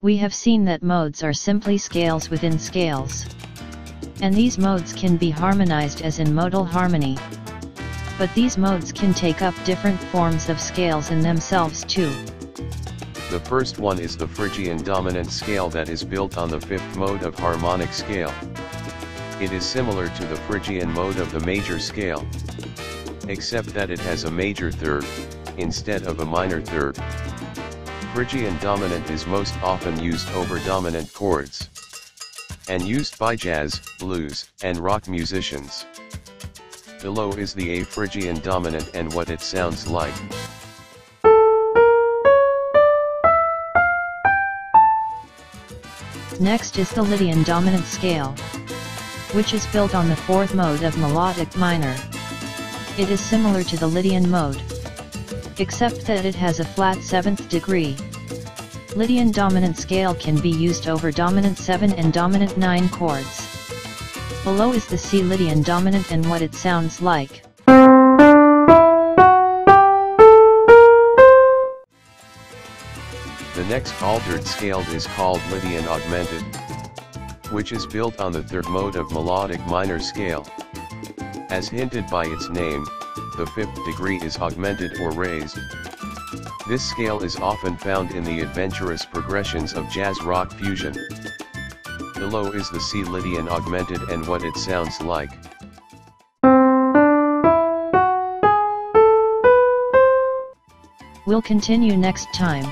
We have seen that modes are simply scales within scales. And these modes can be harmonized as in modal harmony. But these modes can take up different forms of scales in themselves too. The first one is the Phrygian dominant scale that is built on the fifth mode of harmonic scale. It is similar to the Phrygian mode of the major scale. Except that it has a major third, instead of a minor third. Phrygian dominant is most often used over dominant chords. And used by jazz, blues, and rock musicians. Below is the A Phrygian dominant and what it sounds like. Next is the Lydian dominant scale, which is built on the fourth mode of melodic minor. It is similar to the Lydian mode, except that it has a flat seventh degree. Lydian dominant scale can be used over dominant 7 and dominant 9 chords. Below is the C Lydian dominant and what it sounds like. The next altered scale is called Lydian augmented, which is built on the third mode of melodic minor scale. As hinted by its name, the fifth degree is augmented or raised. This scale is often found in the adventurous progressions of jazz rock fusion. Below is the C Lydian augmented and what it sounds like. We'll continue next time.